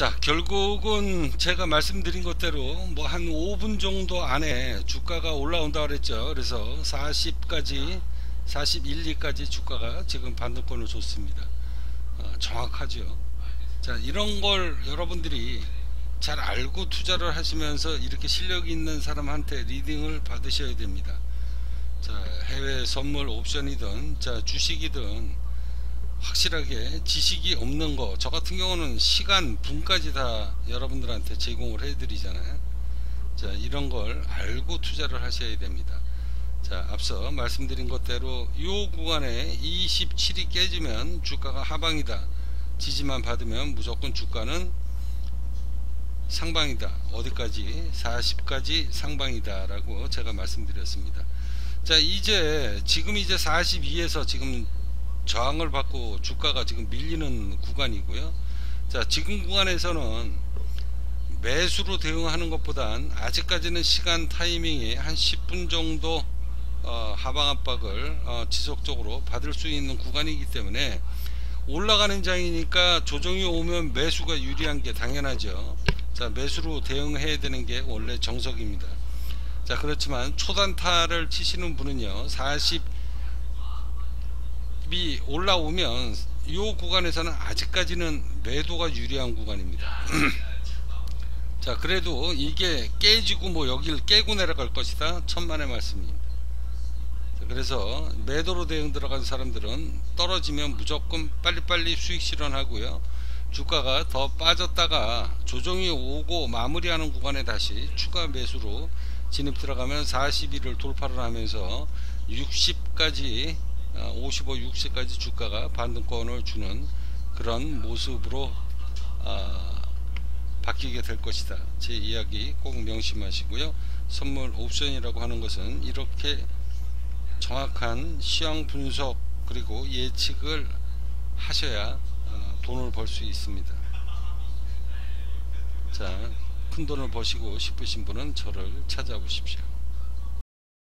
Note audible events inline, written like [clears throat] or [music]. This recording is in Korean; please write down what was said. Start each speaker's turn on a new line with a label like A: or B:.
A: 자 결국은 제가 말씀드린 것대로 뭐 한 5분 정도 안에 주가가 올라온다 그랬죠. 그래서 40까지 41, 2까지 주가가 지금 반등권을 줬습니다. 어, 정확하죠. 자 이런 걸 여러분들이 잘 알고 투자를 하시면서 이렇게 실력 있는 사람한테 리딩을 받으셔야 됩니다. 자 해외 선물 옵션이든 자 주식이든 확실하게 지식이 없는 거. 저 같은 경우는 시간 분까지 다 여러분들한테 제공을 해 드리잖아요. 자 이런 걸 알고 투자를 하셔야 됩니다. 자 앞서 말씀드린 것대로 이 구간에 27이 깨지면 주가가 하방이다. 지지만 받으면 무조건 주가는 상방이다. 어디까지? 40까지 상방이다 라고 제가 말씀드렸습니다. 자 이제 지금 이제 42에서 지금 저항을 받고 주가가 지금 밀리는 구간이고요. 자 지금 구간에서는 매수로 대응하는 것보단 아직까지는 시간 타이밍이 한 10분 정도 어, 하방 압박을 어, 지속적으로 받을 수 있는 구간이기 때문에 올라가는 장이니까 조정이 오면 매수가 유리한 게 당연하죠. 자 매수로 대응해야 되는 게 원래 정석입니다. 자 그렇지만 초단타를 치시는 분은요 40 이 올라오면 이 구간에서는 아직까지는 매도가 유리한 구간입니다. [clears throat] 자 그래도 이게 깨지고 뭐 여기를 깨고 내려갈 것이다. 천만의 말씀입니다. 그래서 매도로 대응 들어간 사람들은 떨어지면 무조건 빨리빨리 수익 실현하고요. 주가가 더 빠졌다가 조정이 오고 마무리하는 구간에 다시 추가 매수로 진입 들어가면 41을 돌파를 하면서 60까지 55, 60까지 주가가 반등권을 주는 그런 모습으로 어, 바뀌게 될 것이다. 제 이야기 꼭 명심하시고요. 선물 옵션이라고 하는 것은 이렇게 정확한 시황 분석 그리고 예측을 하셔야 어, 돈을 벌 수 있습니다. 자, 큰 돈을 버시고 싶으신 분은 저를 찾아보십시오.